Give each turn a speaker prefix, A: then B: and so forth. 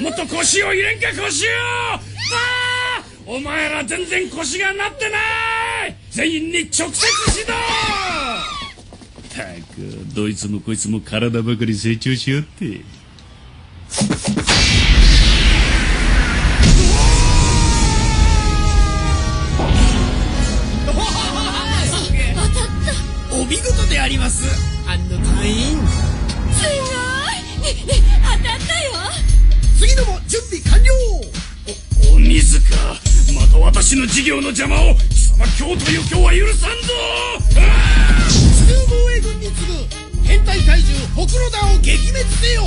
A: もっと腰を入れんか腰を。ああお前ら全然腰がなってない。全員に直接指導。たくどいつもこいつも体ばかり成長しよって。
B: お見事であります。あの隊員
A: と私の事業の邪魔を貴様今日という今日は許さんぞ。
B: 地球防衛軍に次ぐ変態怪獣ほくろだを撃滅せよ。